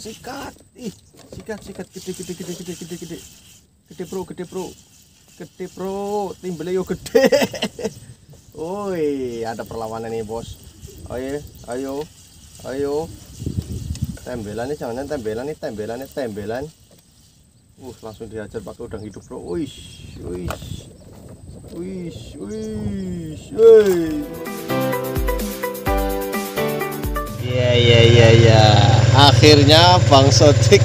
sikat ih sikat sikat gede gede gede gede gede gede gede bro gede bro gede bro timbelnya yo gede Woi, ada perlawanan nih bos. Ayo, ayo, ayo. Tembelan nih, jangan tembelan nih, tembelan nih, tembelan. Uh, langsung dihajar pakai udang hidup bro. Wish, wish, wish, wish, wish. Iya, iya, iya, iya. Akhirnya Bang Sotik.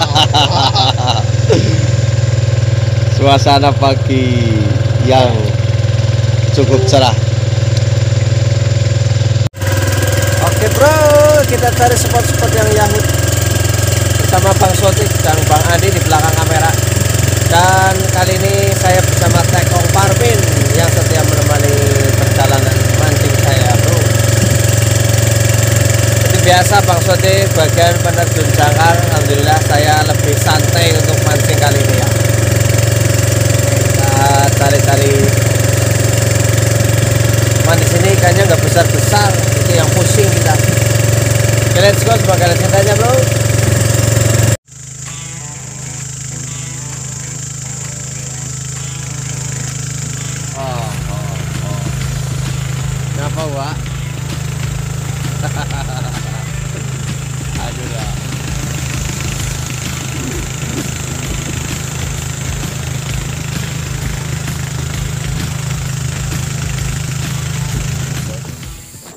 Suasana pagi yang cukup cerah. Oke bro, kita cari spot-spot yang yahut bersama Bang Sotik dan Bang Andi di belakang kamera. Dan kali ini saya bersama Tekong Parmin yang setia menemani perjalanan mancing saya bro. Seperti biasa Bang Sotik bagian penerjun jangkar, Alhamdulillah saya lebih santai untuk mancing kali ini ya. Kita cari-cari Cuman di sini ikannya nggak besar besar, itu yang pusing kita. Oke, let's sebagai ceritanya bro. Oh, oh, oh. Kenapa, Wak? Aduh lah.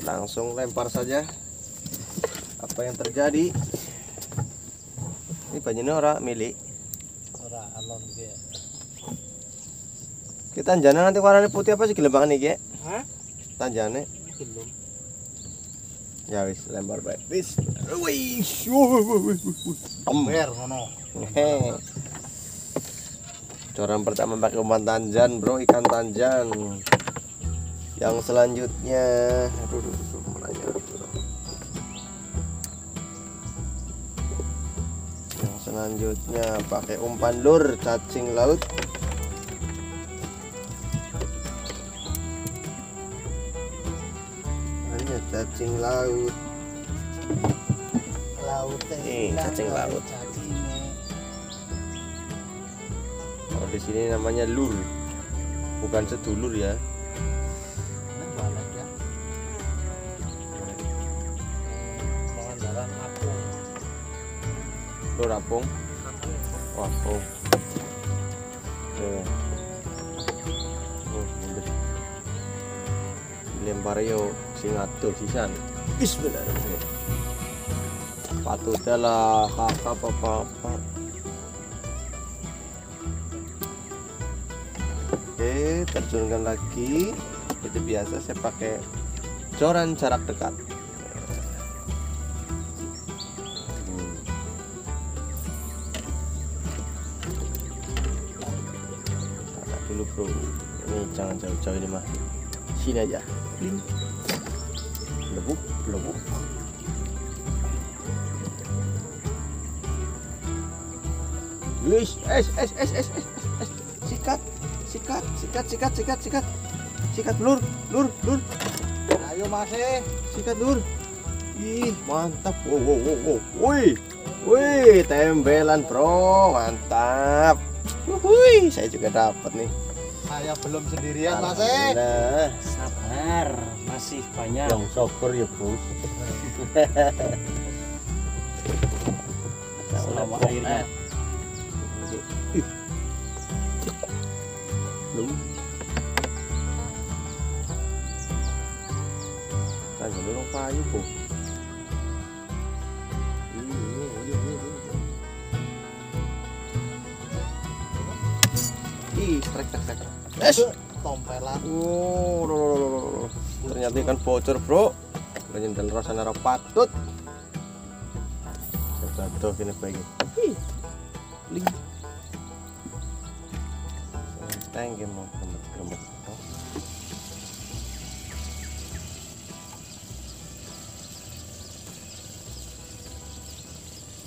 langsung lempar saja apa yang terjadi. Ini banyak ora milik. Ora alon ge kita tanjana nanti warnanya putih apa sih? Gelembangan nih ya tanjane belum. Ya wis lempar baik. Wis. Wis mer ngono. Coran pertama pakai umpan tanjan bro ikan tanjan. Yang selanjutnya aduh, aduh, selanjutnya pakai umpan lur cacing laut. Hanya cacing laut. Laut Nih, cacing laut. kalau di sini namanya lur. Bukan sedulur ya lur apung Wah, oh. Lempar yo sing atur sisan. Bismillahirrahmanirrahim. Patutnya lah kakak apa apa. Oke, terjunkan lagi. Seperti biasa saya pakai coran jarak dekat. Bro ini jangan jauh-jauh ini mah sini aja. Bling. lebuk lebuk. Wis, es, es, es, es, es, es, sikat, sikat, sikat, sikat, sikat, sikat, sikat, lur, lur, lur, ayo masih sikat lur. Ih, mantap, wow, wow, wow, wow, wih, wih, tembelan bro, mantap. Wuhui, saya juga dapat nih. Saya belum sendirian masih Alhamdulillah. sabar masih banyak Yang syukur ya bos. selama airnya Ih. Belum. Kan orang payu po. Es. tompelan Oh, ternyata ikan bocor bro. Menyentel rasanya patut. Jatuh gini baik. Ling. Teng game mau gemet.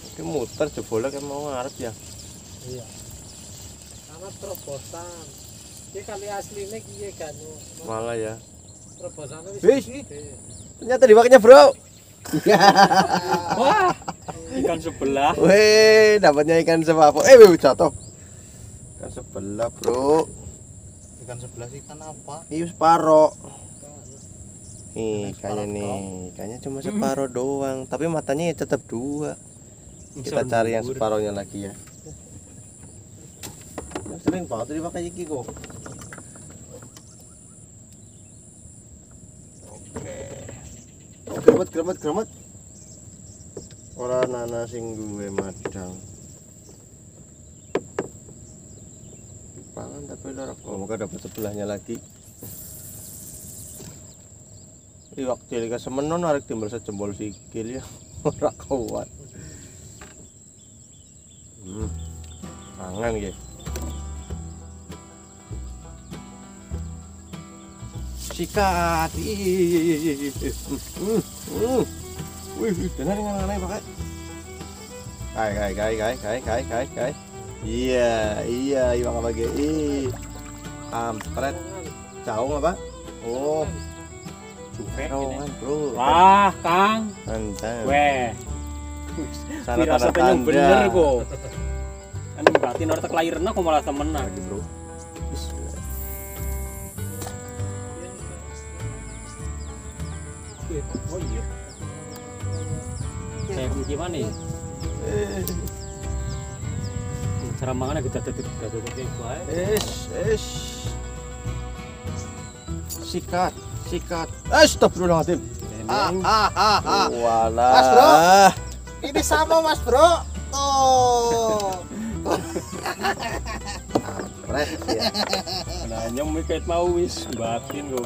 Oke muter jebolnya kayak mau ngarep ya. iya sama terobosan ini kali aslinya kiye kan Malah ya. terobosannya Wis. Ternyata diwaknya bro. wah ikan sebelah Weh, dapatnya ikan sepapo. Eh, weh, jatuh. Ikan sebelah, bro. ikan sebelah ikan apa Ini separo. Nih, ikannya nih. Ikannya cuma separuh doang, tapi matanya ya tetap dua. Kita cari yang separohnya lagi ya. Banget dipakai iki kok. Oke. Oh, Gremet, gremet, gremet. Ora nana sing duwe madang. Pangan tapi ora kok moga dapat sebelahnya lagi. Iwak cilik semenon arek timbal sejembol sikil ya. Ora kuat. Hmm. Pangan ya. Sikat. Ih. Wih, dengar dengan aneh pakai. Kai, kai, kai, kai, kai, kai, kai, kai. Iya, iya, iwak apa ge? Ih. Ampret. Caung apa? Oh, terowongan, Bro. wah kang Mantap. weh Sana Firasatnya tanda-tanda. bener kok kan berarti nor tek lairna kok malah temenan Lagi, Bro. Oh iya kayak gimana ya Eh, cara mangan kita tutup kita tutup kayak Ish, ish. Sikat, sikat. Astagfirullahaladzim. Ah, ah, ah, ah. Walah. Mas, Bro. Ini sama mas bro. Tuh. Pret, ya. nanya mikir mau wis batin gue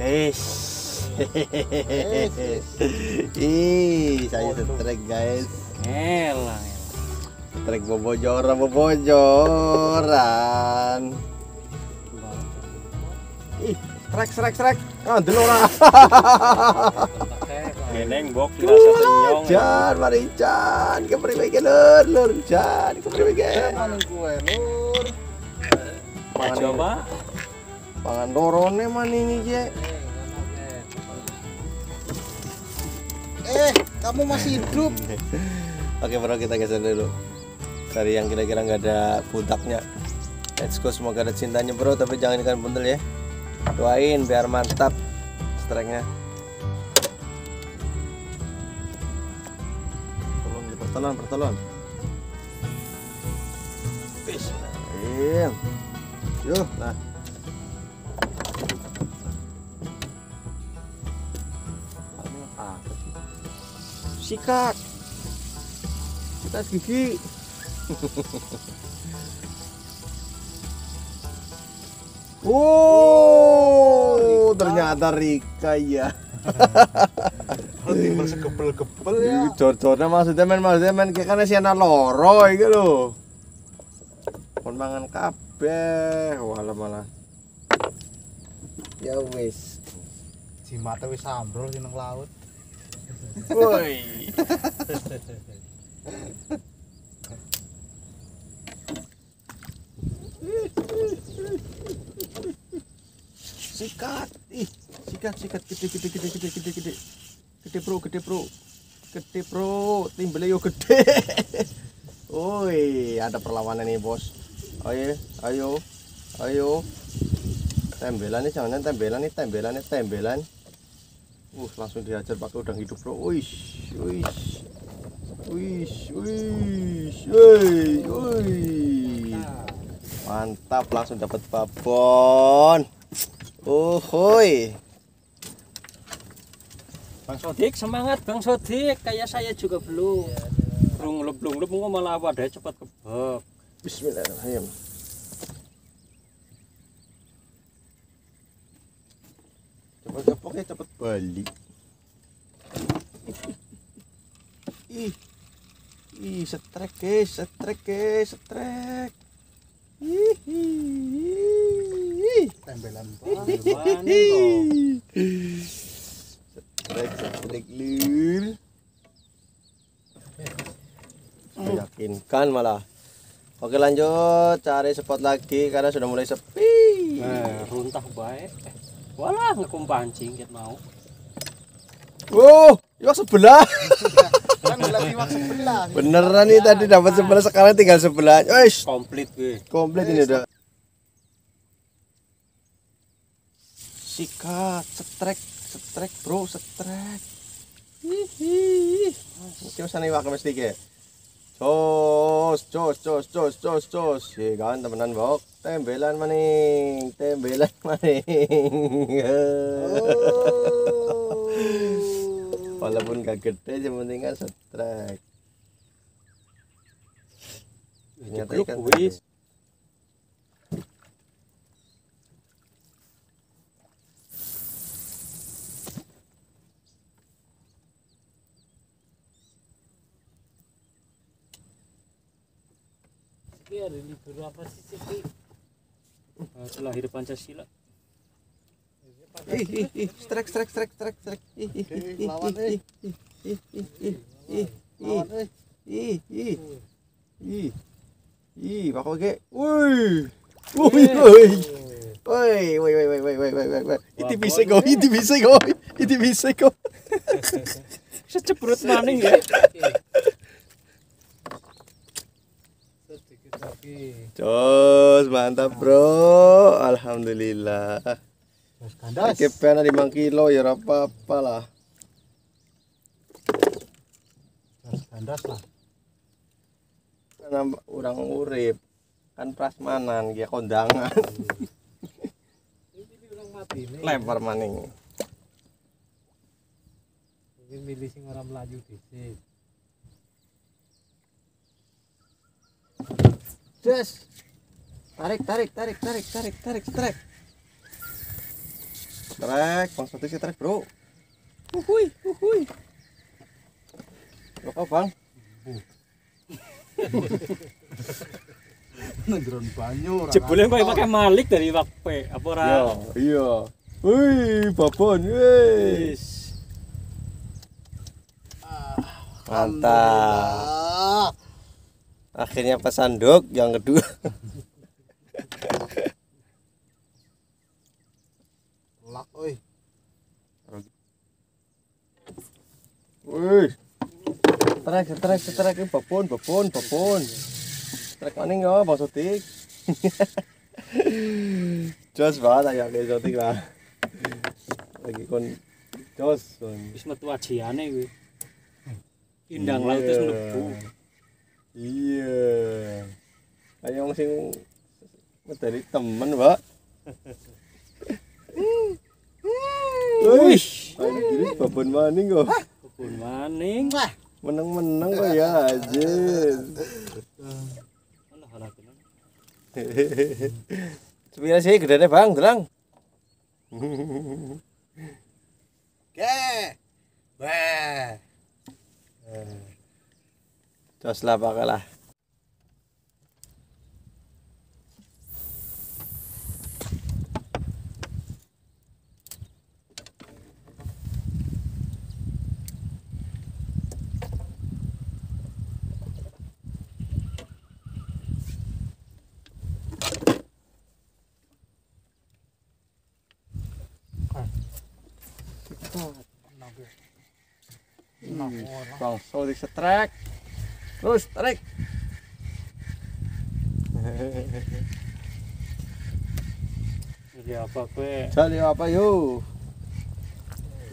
Ish. Ih, saya setrek guys. elang Setrek bobojoran, bobojoran. Ih, setrek, setrek, setrek. Ah, delora. geneng bok dirasa tenyong Jan, mari Jan, kemari bagi lur, lur Jan, kemari bagi. Mana gue nur? coba Pangan dorone mana ini je? Eh, kamu masih hidup? Oke bro kita geser dulu. Cari yang kira-kira nggak ada budaknya. Let's go semoga ada cintanya bro, tapi jangan ikan buntel ya. Doain biar mantap streknya. Tolong pertolongan, pertolongan. Bismillahirrahmanirrahim. Yuk, nah. Sikat. Sikat gigi. Oh, ternyata Rika ya. Kalau timbal segepel-gepel ya. Cor-cornya maksudnya men maksudnya men kayak kan si anak loro iki lho. Kon mangan kabeh, walah malah. Ya wis. Jimate wis sambrol sing nang laut. Woi. Sikat. Ih, sikat sikat gede gede gede gede gede gede. Gede bro, gede bro. Gede bro, timbelnya yo gede. Woi, ada perlawanan nih, Bos. Ayo, ayo. Ayo. Tembelan nih, jangan tembelan nih, tembelan nih, tembelan. Uh, langsung dihajar pakai udang hidup, Bro. Wish, wish. Wish, wish. Woi, woi. Mantap, langsung dapat babon. Oh, hoi. Bang Sodik semangat Bang Sodik kayak saya juga belum belum belum belum belum malah wadahnya cepat kebak Bismillahirrahmanirrahim. Cepat ya cepat balik. Ih, ih, setrek guys, setrek guys, setrek. Ih, ih, Tembelan. Setrek, setrek lur. Meyakinkan malah. Oke lanjut cari spot lagi karena sudah mulai sepi. Nah, runtah baik. Walah ngekum pancing ket mau. Wow, iwak sebelah. kan lagi waktu sebelah Beneran nih tadi dapat sebelah sekarang tinggal sebelah. Wes, Komplit gue. komplit ini udah. Sikat, setrek, setrek bro, setrek. Hihi. Iki wis ana iwak mesti ke. Jos, jos, jos, jos, jos, jos. Ya kan temenan bok. Tembelan maning, tembelan maning. oh Walaupun gak gede, yang penting kan Eh, Selahir Pancasila. Ih, ih, ih, strek, strek, strek, strek, strek. Ih, ih, ih, ih, lawan, ih, eh. ih, ih, ih, ih, ih, eh ih, ih, ih, ih, pak oke. Woi, woi, woi, woi, woi, woi, woi, woi, woi, woi, woi, woi. Itu bisa kok, itu bisa kok, itu bisa kok. Seceprut maning ya. Jos, mantap bro, alhamdulillah. Mas kandas. Kepean lima kilo ya apa-apa lah. Mas kandas lah. Kan orang urip. Kan prasmanan ya kondangan. Lempar maning. Ini milih sing orang melaju dhisik. Des. Tarik, tarik, tarik, tarik, tarik, tarik, tarik. Trek, Bang Sotik trek, Bro. Uhuy, uhuy. Apa, Bang? Nendron banyu ora Jebule kok pakai malik dari wakpe apa ora? Iya, iya. Wih, babon, wih. Wis. Mantap. Akhirnya pesanduk yang kedua. lak oi Wih. Trek, trek, trek, babon, babon, babon. Trek maning ya, Bang Sotik. Jos banget ayo ke Sotik lah. Lagi kon jos. Wis metu ajiane kuwi. Indang laut wis mlebu. Iya. Ayo wong sing medali temen, Pak. Wih, diri babon maning kok. Kebun maning. wah Meneng-meneng kok ya anjir. Sepira sih gedene Bang, Delang. ke wah Dos la pakalah. Bang, so di setrek. Terus tarik. Jadi apa kowe? Jali apa yo?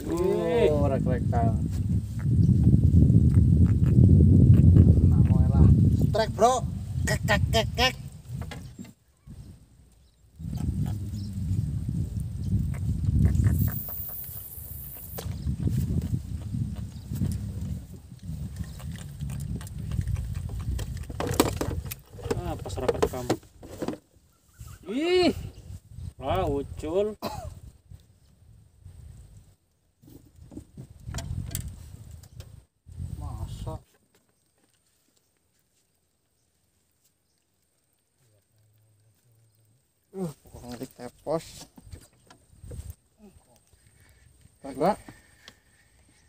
Wih. Oh, rek-rekan. nah mau lah trek bro kek kek kek kek os Pak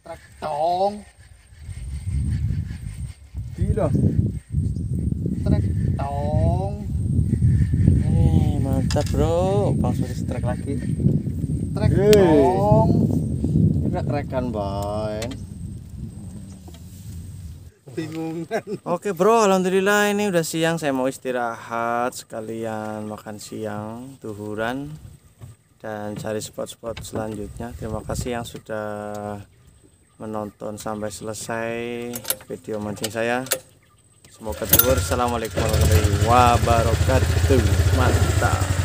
trek tong. Di loh trek tong. Eh mantap bro. Pas langsung strike lagi. Trek eh. tong. Rekan baik kerekan bain Bingungan. Oke bro, alhamdulillah ini udah siang. Saya mau istirahat sekalian makan siang, duhuran, dan cari spot-spot selanjutnya. Terima kasih yang sudah menonton sampai selesai video mancing saya. Semoga duhur. Assalamualaikum warahmatullahi wabarakatuh. Mantap.